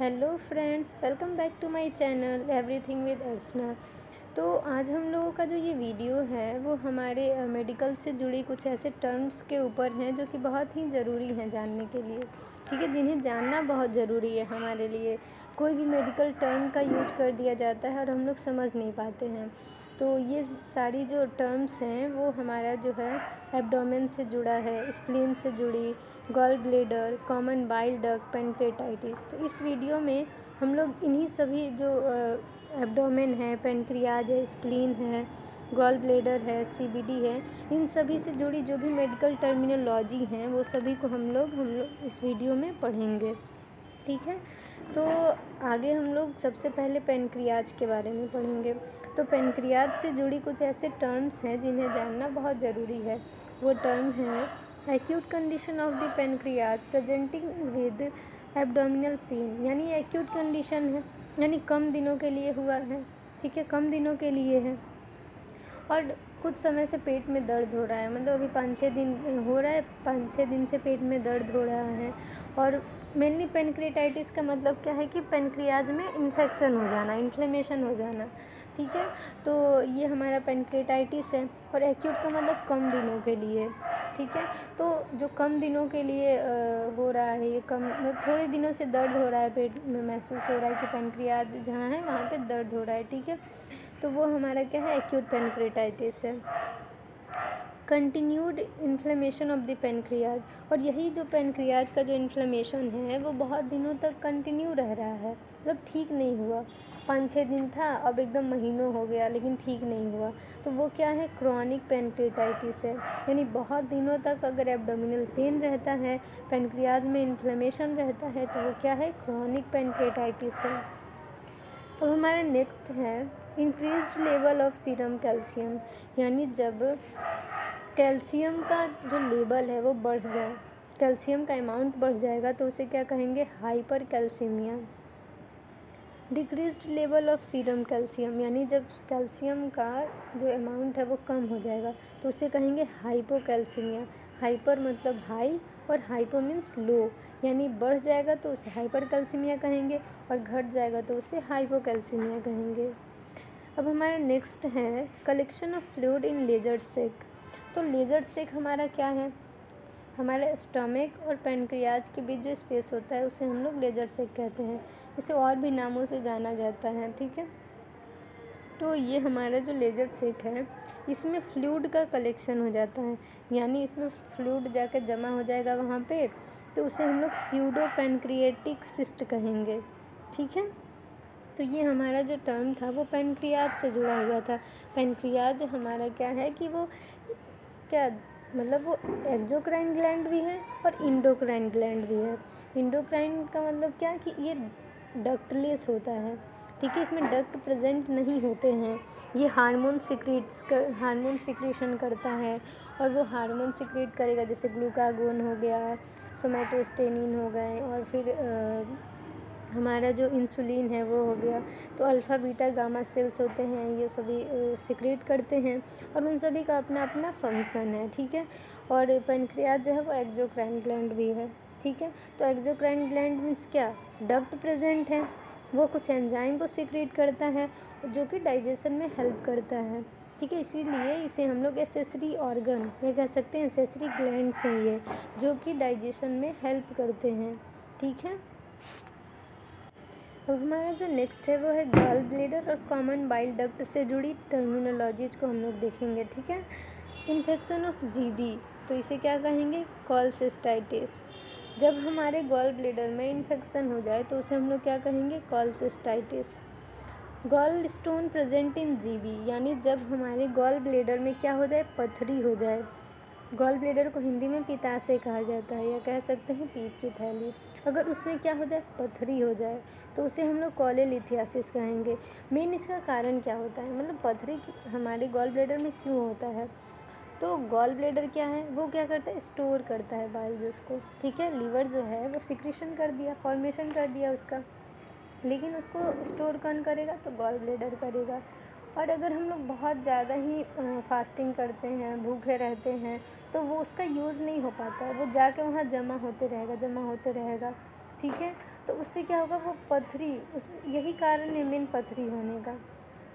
Hello friends, welcome back to my channel, everything with Arsana तो आज हम लोगों का जो ये वीडियो है, वो हमारे मेडिकल से जुड़ी कुछ ऐसे टर्म्स के ऊपर हैं, जो कि बहुत ही ज़रूरी हैं जानने के लिए। ठीक है, जिन्हें जानना बहुत ज़रूरी है हमारे लिए। कोई भी मेडिकल टर्म का यूज़ कर दिया जाता है और हम लोग समझ नहीं पाते हैं। तो ये सारी जो टर्म्स हैं, वो हमारा जो है एब्डोमेन से जुड़ा है स्प्लीन से जुड़ी gall bladder common bile duct pancreatitis तो इस वीडियो में हम लोग इन्हीं सभी जो एब्डोमेन है पेनक्रियाज है स्प्लीन है गॉल ब्लेडर है सीबीडी है, इन सभी से जुड़ी जो भी मेडिकल टर्मिनोलॉजी हैं, वो सभी को हम लोग हम लोग इस वीडियो में पढ़ेंगे। ठीक है? तो आगे हम लोग सबसे पहले पेनक्रियाज के बारे में पढ़ेंगे। तो पेनक्रियाज से जुड़ी कुछ ऐसे टर्म्स हैं जिन्हें जानना बहुत ज़रूरी है। वो टर्म है acute condition of the pancreas presenting with abdominal pain यानी एक्यूट कंडीशन है, यानी कम दिनों के लिए हुआ है, ठीक है, कम दिनों के लिए है। और कुछ समय से पेट में दर्द हो रहा है मतलब अभी पाँच छः दिन हो रहा है, पाँच छः दिन से पेट में दर्द हो रहा है। और मेनली पेनक्रेटाइटिस का मतलब क्या है कि पेनक्रियाज में इन्फेक्शन हो जाना इन्फ्लेमेशन हो जाना। ठीक है? तो ये हमारा पेनक्रेटाइटिस है और एक्यूट का मतलब कम दिनों के लिए, ठीक है? तो जो कम दिनों के लिए हो रहा है, ये कम मतलब थोड़े दिनों से दर्द हो रहा है, पेट में महसूस हो रहा है कि पेनक्रियाज जहाँ है, वहाँ पे दर्द हो रहा है, ठीक है? तो वो हमारा क्या है? एक्यूट पेनक्रेटाइटिस है। Continued inflammation of the pancreas और यही जो पेनक्रियाज का जो इन्फ्लेमेशन है, वो बहुत दिनों तक कंटिन्यू रह रहा है मतलब ठीक नहीं हुआ। पाँच छः दिन था, अब एकदम महीनों हो गया, लेकिन ठीक नहीं हुआ। तो वो क्या है? क्रॉनिक पेनक्रेटाइटिस है। यानी बहुत दिनों तक अगर एब्डोमिनल पेन रहता है, पेनक्रियाज में इन्फ्लेमेशन रहता है तो वो क्या है? क्रॉनिक पेनक्रेटाइटिस है। अब हमारा नेक्स्ट है increase level of serum calcium यानी जब कैल्शियम का जो लेवल है, वो बढ़ जाए, कैल्शियम का अमाउंट बढ़ जाएगा तो उसे क्या कहेंगे? Hypercalcaemia decrease level of serum calcium, यानी जब कैल्शियम का जो अमाउंट है वो कम हो जाएगा तो उसे कहेंगे हाइपोकैल्सीमिया हाइपर मतलब हाई और हाइपो मीन्स लो यानी बढ़ जाएगा तो उसे हाइपर कैल्सीमिया कहेंगे और घट जाएगा तो उसे हाइपोकैल्सीमिया कहेंगे। अब हमारा नेक्स्ट है collection of fluid in lesser sac तो लेज़र सेक हमारा क्या है? हमारे स्टमक और पेनक्रियाज के बीच जो स्पेस होता है, उसे हम लोग लेज़र सेक कहते हैं। इसे और भी नामों से जाना जाता है, ठीक है? तो ये हमारा जो लेज़र सेक है, इसमें फ्लूड का कलेक्शन हो जाता है। यानी इसमें फ्लूड जाकर जमा हो जाएगा वहाँ पे तो उसे हम लोग सीडो पेनक्रिएटिक सिस्ट कहेंगे, ठीक है? तो ये हमारा जो टर्म था, वो पेनक्रियाज से जुड़ा हुआ था। पेनक्रियाज हमारा क्या है कि वो क्या मतलब वो एक्जोक्राइन ग्लैंड भी है और इंडोक्राइन ग्लैंड भी है। इंडोक्राइन का मतलब क्या कि ये डक्टलेस होता है ठीक है? इसमें डक्ट प्रेजेंट नहीं होते हैं। ये हार्मोन सिक्रेट्स कर हार्मोन सिक्रेशन करता है और वो हार्मोन सिक्रेट करेगा जैसे ग्लूकागोन हो गया सोमेटोस्टेनिन हो गए और फिर आ, हमारा जो इंसुलिन है वो हो गया। तो अल्फ़ा बीटा गामा सेल्स होते हैं, ये सभी सिक्रेट करते हैं और उन सभी का अपना अपना फ़ंक्शन है, ठीक है? और पेनक्रियाज जो है वो एक्जोक्राइन ग्लैंड भी है, ठीक है? तो एक्जोक्राइन ग्लैंड मीन्स क्या? डक्ट प्रेजेंट है, वो कुछ एंजाइम को सिक्रेट करता है, जो कि डाइजेशन में हेल्प करता है, ठीक है? इसीलिए इसे हम लोग एसेसरी ऑर्गन में कह सकते हैं एसेसरी ग्लैंड हैं ये, जो कि डाइजेशन में हेल्प करते हैं, ठीक है? अब हमारा जो नेक्स्ट है वो है गॉल ब्लेडर और कॉमन बाइल डक्ट से जुड़ी टर्मिनोलॉजीज को हम लोग देखेंगे, ठीक है? इन्फेक्शन ऑफ़ जीबी तो इसे क्या कहेंगे? कॉलसिस्टाइटिस जब हमारे गॉल ब्लेडर में इन्फेक्शन हो जाए तो उसे हम लोग क्या कहेंगे? Cholecystitis gall stone present in GB यानी जब हमारे गॉल ब्लेडर में क्या हो जाए? पथरी हो जाए. गॉल ब्लेडर को हिंदी में पिताशय कहा जाता है, या कह सकते हैं पीत की थैली. अगर उसमें क्या हो जाए? पथरी हो जाए. तो उसे हम लोग कॉलेलिथियासिस कहेंगे। मेन इसका कारण क्या होता है? मतलब पथरी हमारे गॉल ब्लेडर में क्यों होता है? तो गॉल ब्लेडर क्या है? वो क्या करता है? स्टोर करता है बाइल जूस को। ठीक है? लीवर जो है, वो सिक्रेशन कर दिया फॉर्मेशन कर दिया उसका। लेकिन उसको स्टोर कौन करेगा? तो गॉल ब्लेडर करेगा। और अगर हम लोग बहुत ज़्यादा ही फास्टिंग करते हैं, भूखे रहते हैं तो वो उसका यूज़ नहीं हो पाता है। वो जाके वहाँ जमा होते रहेगा, जमा होते रहेगा। ठीक है? तो उससे क्या होगा, वो पथरी, उस, यही कारण है मेन पथरी होने का।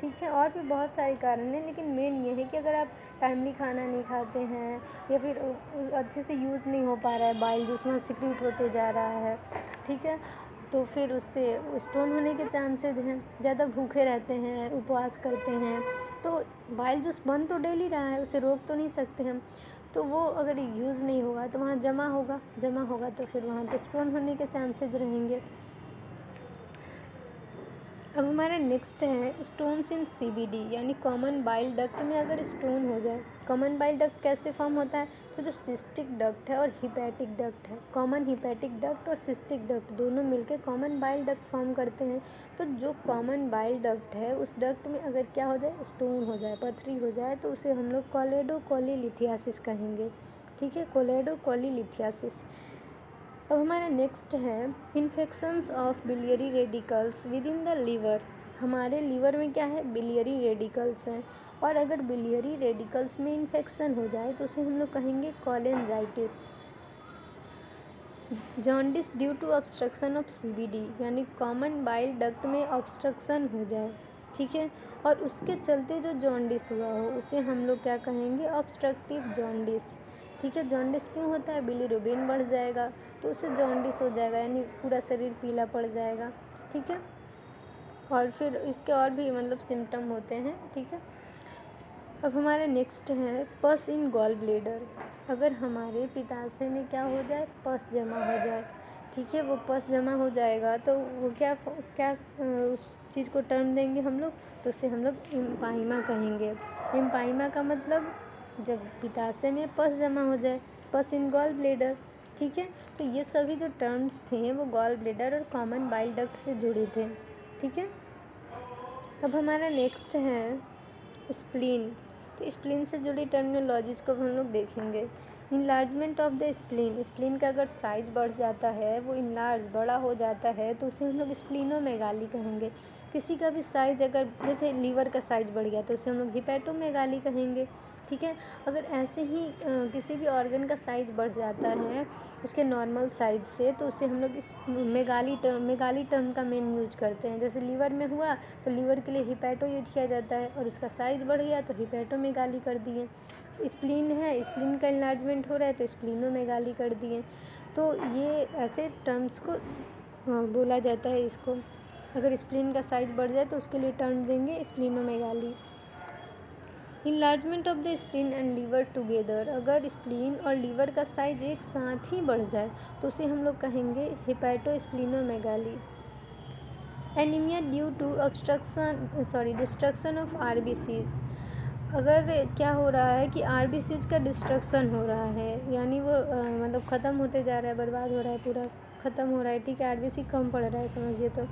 ठीक है, और भी बहुत सारे कारण हैं, लेकिन मेन ये है कि अगर आप टाइमली खाना नहीं खाते हैं, या फिर अच्छे से यूज़ नहीं हो पा रहा है बाइल जूस में सिक्रीट होते जा रहा है, ठीक है तो फिर उससे स्टोन होने के चांसेज हैं। ज़्यादा भूखे रहते हैं, उपवास करते हैं तो बाइल जूस बन तो डेली रहा है, उसे रोक तो नहीं सकते हम। तो वो अगर यूज़ नहीं होगा तो वहाँ जमा होगा जमा होगा तो फिर वहाँ पर स्टोन होने के चांसेज रहेंगे। अब हमारा नेक्स्ट है स्टोन्स इन सीबीडी यानी कॉमन बाइल डक्ट में अगर स्टोन हो जाए कॉमन बाइल डक्ट कैसे फॉर्म होता है? तो जो सिस्टिक डक्ट है और हिपैटिक डक्ट है कॉमन हिपैटिक डक्ट और सिस्टिक डक्ट दोनों मिलकर कॉमन बाइल डक्ट फॉर्म करते हैं। तो जो कॉमन बाइल डक्ट है, उस डक्ट में अगर क्या हो जाए स्टोन हो जाए, पथरी हो जाए तो उसे हम लोग कॉलेडो कहेंगे। ठीक है? कोलेडो कोलीलिथियासिस अब हमारा नेक्स्ट है infections of biliary radicals within the liver हमारे लीवर में क्या है? बिलियरी रेडिकल्स हैं। और अगर बिलियरी रेडिकल्स में इन्फेक्शन हो जाए तो उसे हम लोग कहेंगे cholangitis jaundice due to obstruction of CBD यानी कॉमन बाइल डक्ट में ऑब्स्ट्रक्शन हो जाए, ठीक है? और उसके चलते जो जॉन्डिस हुआ हो, उसे हम लोग क्या कहेंगे? ऑब्स्ट्रक्टिव जॉन्डिस ठीक है जॉन्डिस क्यों होता है? बिली बिलीरुबिन बढ़ जाएगा तो उससे जॉन्डिस हो जाएगा, यानी पूरा शरीर पीला पड़ जाएगा, ठीक है? और फिर इसके और भी मतलब सिम्टम होते हैं, ठीक है? अब हमारे नेक्स्ट है पस इन गॉल ब्लेडर अगर हमारे पिताशय में क्या हो जाए पस जमा हो जाए, ठीक है? वो पस जमा हो जाएगा तो वो क्या क्या उस चीज़ को टर्म देंगे हम लोग? तो उससे हम लोग इम्पाइमा कहेंगे। इम्पाइमा का मतलब जब पिताशय में पस जमा हो जाए, पस इन गॉल ब्लेडर ठीक है? तो ये सभी जो टर्म्स थे, वो गॉल ब्लेडर और कॉमन बाइल डक्ट से जुड़े थे, ठीक है? अब हमारा नेक्स्ट है स्प्लीन तो स्प्लीन से जुड़ी टर्मिनोलॉजीज को हम लोग देखेंगे. Enlargement of the spleen spleen का अगर साइज़ बढ़ जाता है, वो इनलार्ज बड़ा हो जाता है तो उसे हम लोग स्प्लीनोमेगाली कहेंगे. किसी का भी साइज़ अगर, जैसे लीवर का साइज़ बढ़ गया तो उसे हम लोग हिपैटोमेगाली कहेंगे, ठीक है? अगर ऐसे ही किसी भी ऑर्गन का साइज़ बढ़ जाता है, उसके नॉर्मल साइज़ से तो उसे हम लोग इस मेगाली टर्म मेगाली टर्म का मेन यूज़ करते हैं। जैसे लीवर में हुआ तो लीवर के लिए हिपैटो यूज़ किया जाता है, और उसका साइज़ बढ़ गया तो हिपैटो मेगाली कर दिए स्प्लीन है स्प्लीन का इन्लार्जमेंट हो रहा है तो स्प्लीनो मेगाली कर दिए तो ये ऐसे टर्म्स को बोला जाता है इसको। अगर स्प्लीन का साइज़ बढ़ जाए तो उसके लिए टर्म देंगे splenomegaly enlargement of the spleen and liver together अगर स्प्लिन और लीवर का साइज़ एक साथ ही बढ़ जाए तो उसे हम लोग कहेंगे hepatosplenomegaly anaemia due to obstruction sorry destruction of R B C अगर क्या हो रहा है कि आर का डिस्ट्रक्शन हो रहा है यानी वो आ, मतलब ख़त्म होते जा रहा है बर्बाद हो रहा है पूरा ख़त्म हो रहा है ठीक है आर कम पड़ रहा है समझिए तो।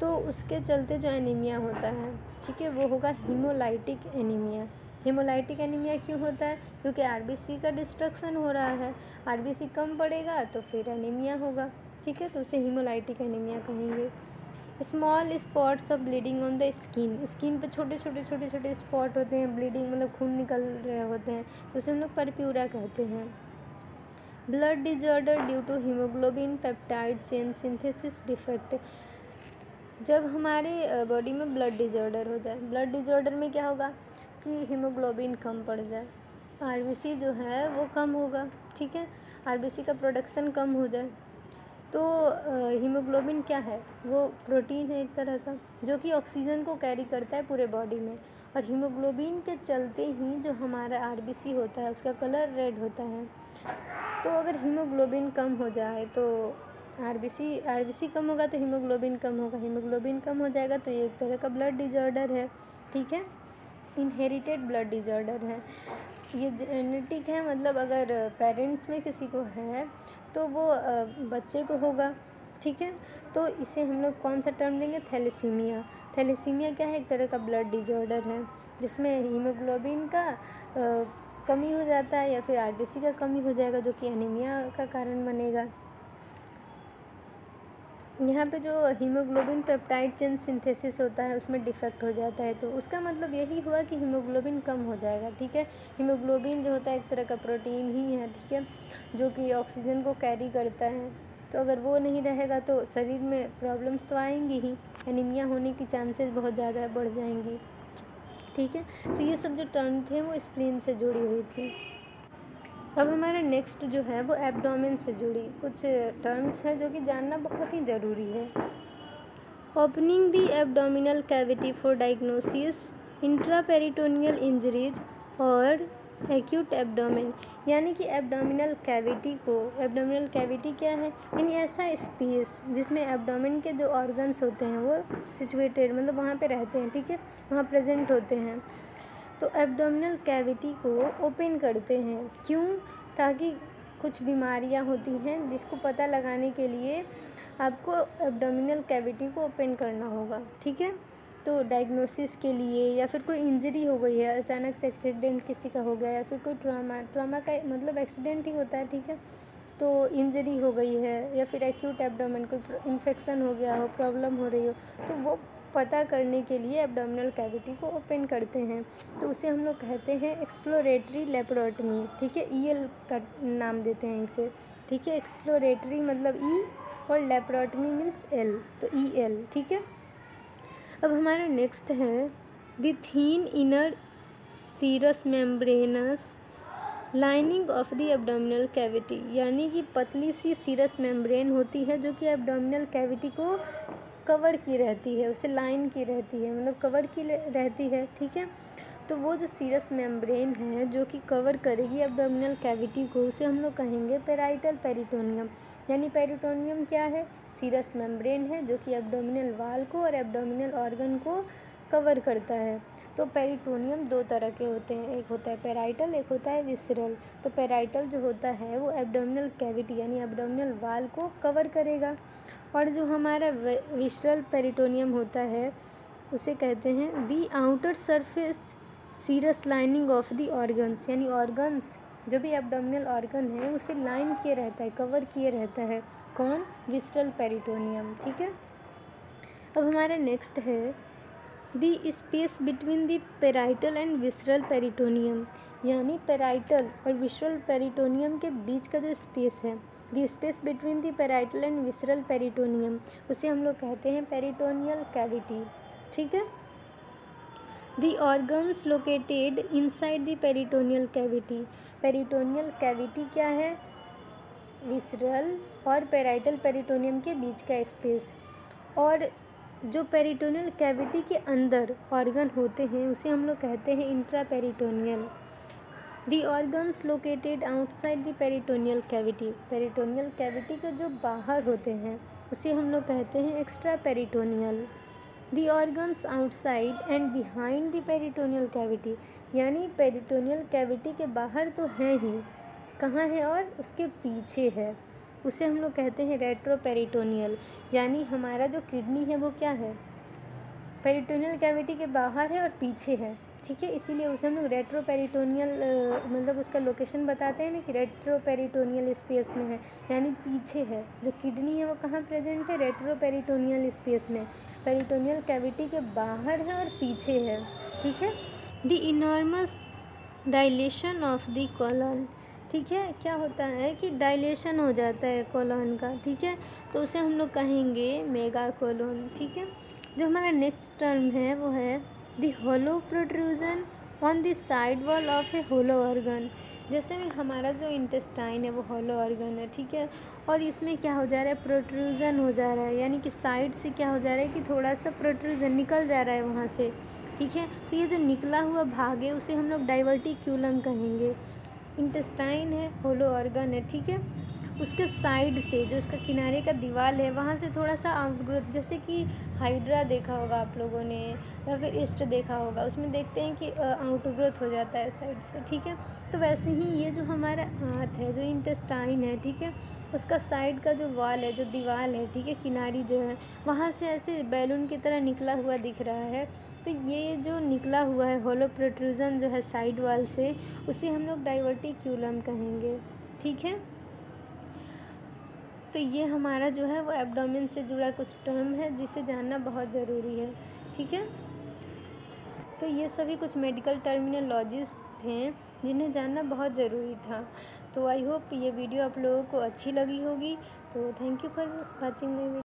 तो उसके चलते जो एनीमिया होता है, ठीक है, वो होगा हीमोलाइटिक एनीमिया हीमोलाइटिक एनीमिया क्यों होता है? क्योंकि आरबीसी का डिस्ट्रक्शन हो रहा है। आरबीसी कम पड़ेगा तो फिर एनीमिया होगा, ठीक है तो उसे हीमोलाइटिक एनीमिया कहेंगे। Small spots of bleeding on the skin skin पे छोटे छोटे छोटे छोटे स्पॉट होते हैं ब्लीडिंग मतलब खून निकल रहे होते हैं तो उसे हम लोग परप्यूरा कहते हैं। Blood disorder due to haemoglobin peptide chain synthesis defect जब हमारे बॉडी में ब्लड डिजॉर्डर हो जाए ब्लड डिजॉर्डर में क्या होगा कि हीमोग्लोबिन कम पड़ जाए आरबीसी जो है वो कम होगा, ठीक है? आरबीसी का प्रोडक्शन कम हो जाए तो हीमोग्लोबिन क्या है? वो प्रोटीन है एक तरह का, जो कि ऑक्सीजन को कैरी करता है पूरे बॉडी में, और हीमोग्लोबिन के चलते ही जो हमारा आरबीसी होता है, उसका कलर रेड होता है तो अगर हीमोग्लोबिन कम हो जाए तो आरबीसी आरबीसी कम होगा तो हीमोग्लोबिन कम होगा। हीमोग्लोबिन कम हो जाएगा तो ये एक तरह का ब्लड डिजॉर्डर है ठीक है? इनहेरिटेड ब्लड डिजॉर्डर है। ये जेनेटिक है मतलब अगर पेरेंट्स में किसी को है तो वो बच्चे को होगा ठीक है? तो इसे हम लोग कौन सा टर्म देंगे? थैलेसीमिया थैलेसीमिया क्या है? एक तरह का ब्लड डिजॉर्डर है जिसमें हीमोग्लोबिन का आ, कमी हो जाता है या फिर आरबीसी का कमी हो जाएगा जो कि एनीमिया का कारण बनेगा। यहाँ पे जो हीमोग्लोबिन पेप्टाइड चेन सिंथेसिस होता है, उसमें डिफेक्ट हो जाता है तो उसका मतलब यही हुआ कि हीमोग्लोबिन कम हो जाएगा, ठीक है? हीमोग्लोबिन जो होता है, एक तरह का प्रोटीन ही है, ठीक है? जो कि ऑक्सीजन को कैरी करता है। तो अगर वो नहीं रहेगा तो शरीर में प्रॉब्लम्स तो आएँगी ही, एनीमिया होने की चांसेस बहुत ज़्यादा बढ़ जाएँगी, ठीक है? तो ये सब जो टर्म थे, वो स्प्लीन से जुड़ी हुई थी। अब हमारा नेक्स्ट जो है वो एब्डोमेन से जुड़ी कुछ टर्म्स है जो कि जानना बहुत ही ज़रूरी है। Opening the abdominal cavity for diagnosis intraperitoneal injuries और एक्यूट एब्डोमेन यानी कि एब्डोमिनल कैविटी को एब्डोमिनल कैविटी क्या है? यानी ऐसा स्पेस जिसमें एब्डोमिन के जो ऑर्गन्स होते हैं वो सिचुएटेड मतलब वहाँ पे रहते हैं, ठीक है? वहाँ प्रेजेंट होते हैं। तो एब्डोमिनल कैविटी को ओपन करते हैं। क्यों? ताकि कुछ बीमारियाँ होती हैं जिसको पता लगाने के लिए आपको एब्डोमिनल कैविटी को ओपन करना होगा, ठीक है? तो डायग्नोसिस के लिए या फिर कोई इंजरी हो गई है, अचानक से एक्सीडेंट किसी का हो गया या फिर कोई ट्रामा ट्रामा का मतलब एक्सीडेंट ही होता है, ठीक है? तो इंजरी हो गई है या फिर एक्यूट एब्डोमेन कोई इन्फेक्शन हो गया हो प्रॉब्लम हो रही हो तो वो पता करने के लिए एब्डोमिनल कैविटी को ओपन करते हैं। तो उसे हम लोग कहते हैं एक्सप्लोरेटरी लेप्रोटमी ठीक है? ई एल का नाम देते हैं इसे। ठीक है? एक्सप्लोरेटरी मतलब ई और लेप्रोटमी मीन्स एल तो ई एल ठीक है? अब हमारा नेक्स्ट है the thin inner serous membranous lining of the abdominal cavity यानी कि पतली सी सीरस मेम्ब्रेन होती है जो कि एब्डोमिनल कैविटी को कवर की रहती है, उसे लाइन की रहती है मतलब कवर की रहती है, ठीक है? तो वो जो सीरस मेम्ब्रेन है, जो कि कवर करेगी एब्डोमिनल कैविटी को, उसे हम लोग कहेंगे पेराइटल पेरिटोनियम यानी पेरिटोनियम क्या है? सीरस मेम्ब्रेन है, जो कि एब्डोमिनल वाल को और एब्डोमिनल ऑर्गन को कवर करता है। तो पेरिटोनियम दो तरह के होते हैं, एक होता है पेराइटल एक होता है विसरल तो पेराइटल जो होता है, वो एब्डोमिनल कैविटी यानी एब्डोमिनल वाल को कवर करेगा। और जो हमारा विसरल पेरिटोनियम होता है, उसे कहते हैं the outer surface serous lining of the organs यानी ऑर्गन्स जो भी एब्डोमिनल ऑर्गन है, उसे लाइन किए रहता है कवर किए रहता है. कौन? विस्टल पेरिटोनियम ठीक है? अब हमारा नेक्स्ट है the space between the parietal and visceral peritoneum यानी पेराइटल और विसरल पेरिटोनियम के बीच का जो स्पेस है the space between the parietal and visceral peritoneum उसे हम लोग कहते हैं पेरिटोनियल कैविटी ठीक है? The organs located inside the peritoneal cavity peritoneal cavity क्या है? विसरल और पेराइटल पेरिटोनियम के बीच का स्पेस और जो पेरिटोनियल कैविटी के अंदर ऑर्गन होते हैं, उसे हम लोग कहते हैं intraperitoneal the organs located outside the peritoneal cavity peritoneal cavity के जो बाहर होते हैं, उसे हम लोग कहते हैं extraperitoneal the organs outside and behind the peritoneal cavity यानी पेरिटोनियल कैविटी के बाहर तो हैं ही, कहाँ है और उसके पीछे है, उसे हम लोग कहते हैं रेट्रोपेरिटोनियल यानी हमारा जो किडनी है वो क्या है? पेरिटोनियल कैविटी के बाहर है और पीछे है। ठीक है, इसीलिए उसे हम लोग रेट्रोपेरिटोनियल मतलब उसका लोकेशन बताते हैं ना कि रेट्रोपेरिटोनियल स्पेस में है, यानी पीछे है। जो किडनी है वो कहाँ प्रेजेंट है? रेट्रोपेरिटोनियल स्पेस में। पेरिटोनियल कैविटी के बाहर है और पीछे है। ठीक है? The enormous dilation of the colon ठीक है? क्या होता है कि डायलेशन हो जाता है कोलोन का। ठीक है? तो उसे हम लोग कहेंगे मेगा कोलोन ठीक है? जो हमारा नेक्स्ट टर्म है, वो है the hollow protrusion on the side wall of a hollow organ जैसे में हमारा जो इंटेस्टाइन है, वो होलो ऑर्गन है, ठीक है? और इसमें क्या हो जा रहा है? प्रोट्रूजन हो जा रहा है। यानी कि साइड से क्या हो जा रहा है कि थोड़ा सा प्रोट्रूजन निकल जा रहा है वहाँ से, ठीक है? तो ये जो निकला हुआ भाग है, उसे हम लोग डाइवर्टिक्यूलम कहेंगे। इंटेस्टाइन है होलो ऑर्गन है, ठीक है? उसके साइड से, जो उसका किनारे का दीवार है, वहाँ से थोड़ा सा आउटग्रोथ जैसे कि हाइड्रा देखा होगा आप लोगों ने, या फिर ईस्ट देखा होगा, उसमें देखते हैं कि आउटग्रोथ हो जाता है साइड से, ठीक है? तो वैसे ही ये जो हमारा हाथ है, जो इंटेस्टाइन है, ठीक है? उसका साइड का जो वॉल है, जो दीवार है, ठीक है? किनारी जो है, वहाँ से ऐसे बैलून की तरह निकला हुआ दिख रहा है। तो ये जो निकला हुआ है होलो प्रोट्रूजन जो है साइड वाल से, उसे हम लोग डाइवर्टिक्यूलम कहेंगे, ठीक है? तो ये हमारा जो है वो एब्डोमेन से जुड़ा कुछ टर्म है, जिसे जानना बहुत ज़रूरी है, ठीक है? तो ये सभी कुछ मेडिकल टर्मिनोलॉजीज थे, जिन्हें जानना बहुत ज़रूरी था। तो आई होप ये वीडियो आप लोगों को अच्छी लगी होगी। तो thank you for watching my